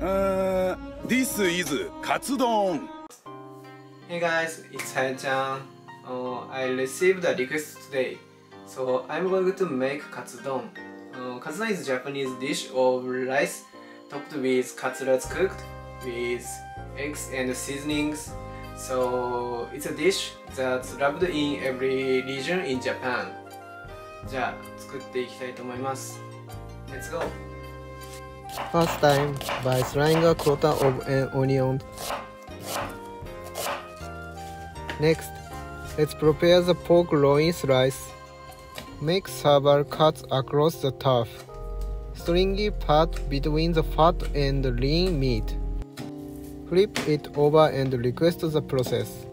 Uh, this is katsudon. Hey guys, it's Hayan-chan. Uh, I received a request today, so I'm going to make katsudon. Uh, katsudon is a Japanese dish of rice topped with katsuras cooked with eggs and seasonings. So it's a dish that's loved in every region in Japan. じゃあ作っていきたいと思います。Let's go! First time by slicing a quarter of an onion. Next, let's prepare the pork loin slice. Make several cuts across the top, stringy part between the fat and lean meat. Flip it over and request the process.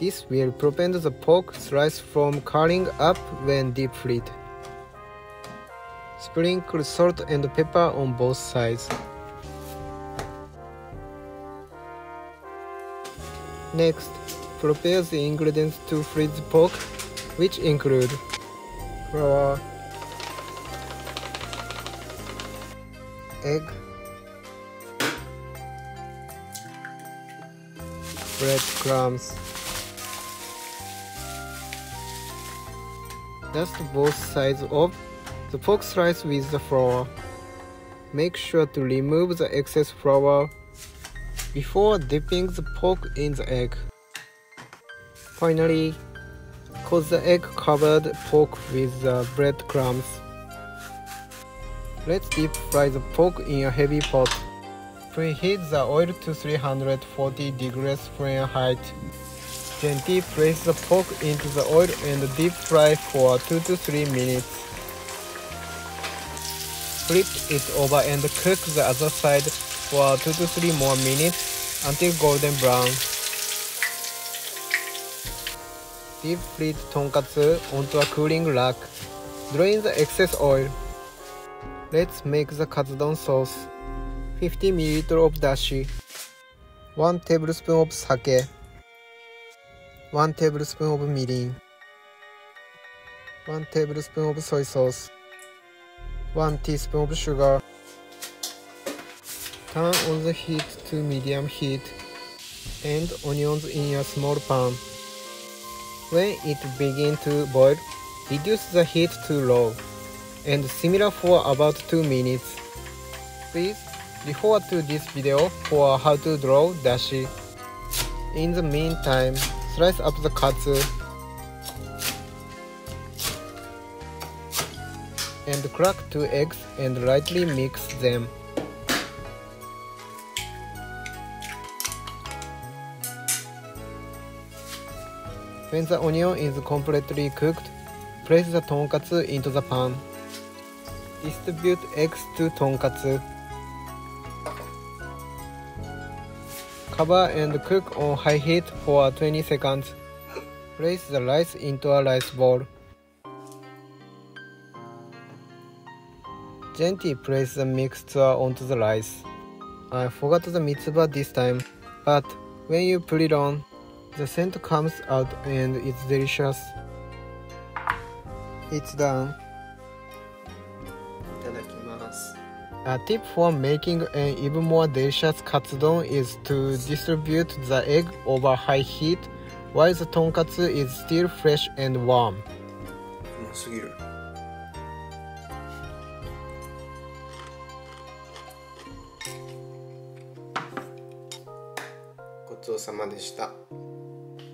This will prevent the pork slice from curling up when deep fried. Sprinkle salt and pepper on both sides. Next, prepare the ingredients to freeze pork, which include flour, egg, breadcrumbs, dust both sides of the pork slice with the flour. Make sure to remove the excess flour before dipping the pork in the egg. Finally, coat the egg-covered pork with the breadcrumbs. Let's deep fry the pork in a heavy pot. Preheat the oil to 340 degrees Fahrenheit. Gently place the pork into the oil and deep fry for 2 to 3 minutes. Flip it over and cook the other side for 2 to 3 more minutes until golden brown. Deep fried tonkatsu onto a cooling rack. Drain the excess oil. Let's make the katsudon sauce. 50 ml of dashi. 1 tablespoon of sake. 1 tablespoon of mirin. 1 tablespoon of soy sauce. 1 teaspoon of sugar. Turn on the heat to medium heat and onions in a small pan. When it begins to boil, reduce the heat to low and simmer for about 2 minutes. Please refer to this video for how to draw dashi. In the meantime, slice up the katsu and crack 2 eggs and lightly mix them. When the onion is completely cooked, place the tonkatsu into the pan. Distribute eggs to tonkatsu. Cover and cook on high heat for 20 seconds. Place the rice into a rice bowl. Gently place the mixture onto the rice. I forgot the mitsuba this time, but when you put it on, the scent comes out and it's delicious. It's done. A tip for making an even more delicious katsudon is to distribute the egg over high heat while the tonkatsu is still fresh and warm. ごちそうさまでした。